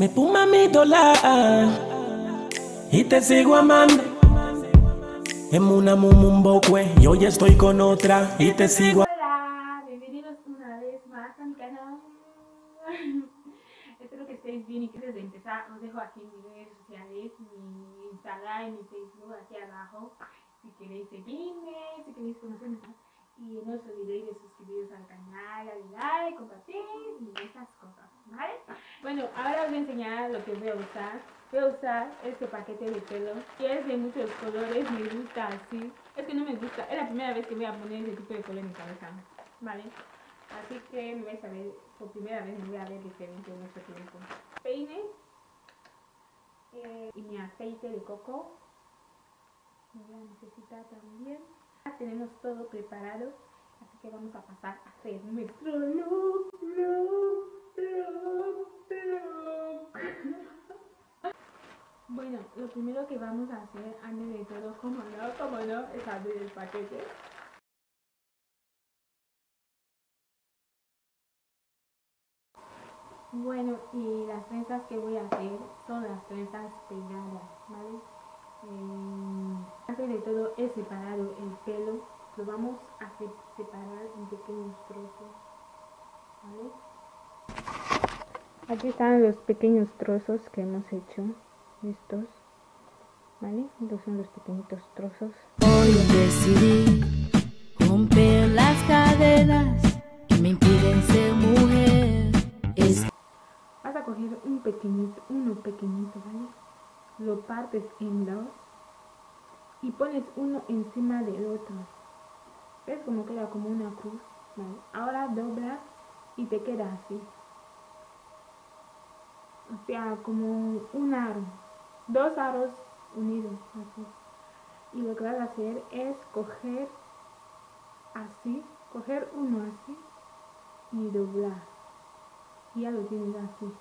Me puma mi dólar y te sigo amando. En una mumumbokwe, yo ya estoy con otra y te sigo. Hola, bienvenidos una vez más a mi canal. Espero que estéis bien y que desde empezar os dejo aquí mis redes sociales, mi Instagram y mi Facebook aquí abajo. Si queréis seguirme, si queréis conocerme. Y no os olvidéis de suscribiros al canal, darle like, compartir y esas cosas, ¿vale? Bueno, ahora os voy a enseñar lo que voy a usar. Voy a usar este paquete de pelo, que es de muchos colores, me gusta así. Es que no me gusta, es la primera vez que voy a poner ese tipo de color en mi cabeza, ¿vale? Así que me vais a ver, por primera vez me voy a ver diferente en este tiempo. Peine eh, y mi aceite de coco. Me voy a necesitar también. Tenemos todo preparado, así que vamos a pasar a hacer nuestro look, look, look, look. Bueno, lo primero que vamos a hacer antes de todo, como no, como no, es abrir el paquete. Bueno, y las trenzas que voy a hacer son las trenzas pegadas, ¿vale? Eh, antes de todo he separado el pelo, lo vamos a separar en pequeños trozos, ¿vale? Aquí están los pequeños trozos que hemos hecho, estos, ¿vale? Estos son los pequeñitos trozos. Hoy decidí romper las cadenas que me impiden ser mujer. Es Vas a coger un pequeñito, uno pequeñito, ¿vale? Lo partes en dos y pones uno encima del otro. ¿Ves cómo queda como una cruz? ¿Vale? Ahora doblas y te queda así. O sea, como un aro. Dos aros unidos, así. Y lo que vas a hacer es coger así, coger uno así y doblar y ya lo tienes así.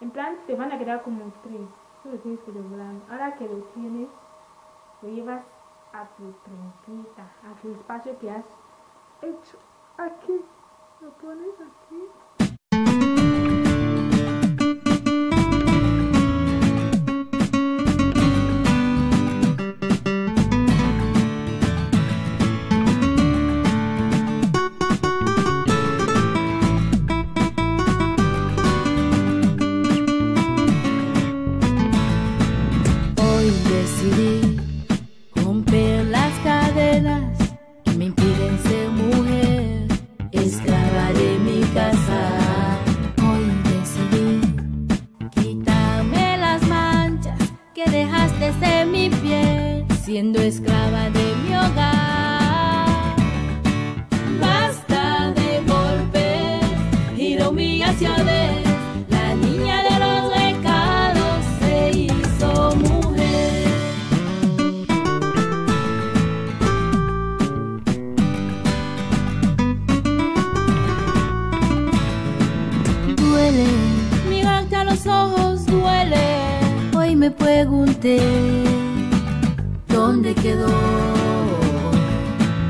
En plan, te van a quedar como tres. Solo tienes que doblar. Ahora que lo tienes, lo llevas a tu trencita, a tu espacio que has hecho aquí. Lo pones aquí. Dejaste de mi piel, siendo esclava de mi hogar. Pregunté, ¿dónde quedó?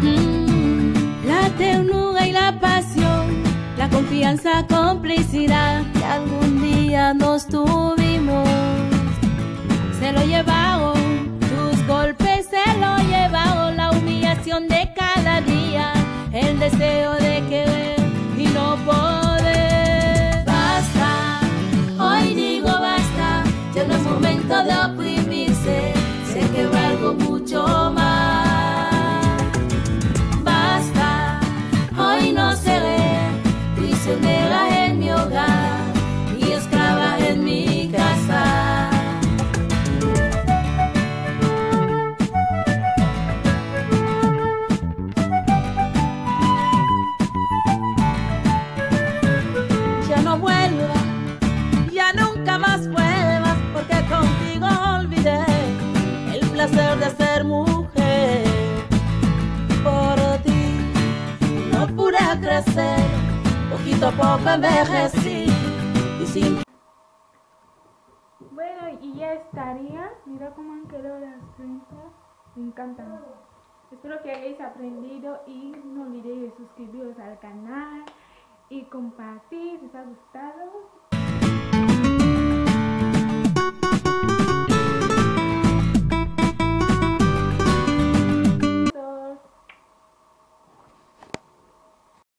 Mm, la ternura y la pasión, la confianza, complicidad que algún día nos tuvimos. Se lo llevaron, tus golpes se lo llevaron, la humillación de cada día, el deseo love ser mujer. Por ti no pude crecer, poquito a poco envejecí y sin Bueno, y ya estaría. Mira cómo han quedado las trenzas. Me encantan. Espero que hayáis aprendido y no olvidéis suscribiros al canal y compartir si os ha gustado